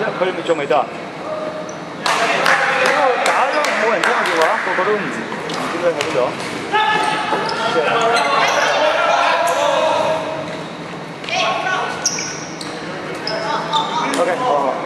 呀，佢咪仲未得？打咗冇人听我电话，个个都唔唔知佢喺边度。OK，好好。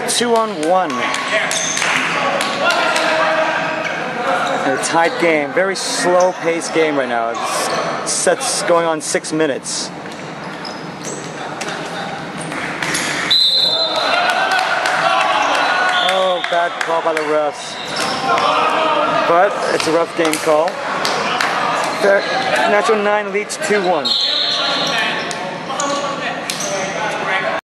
A two on one. A tight game, very slow paced game right now. It's sets going on six minutes. Oh, bad call by the refs. But it's a rough game call. Natural 9 leads 2 1.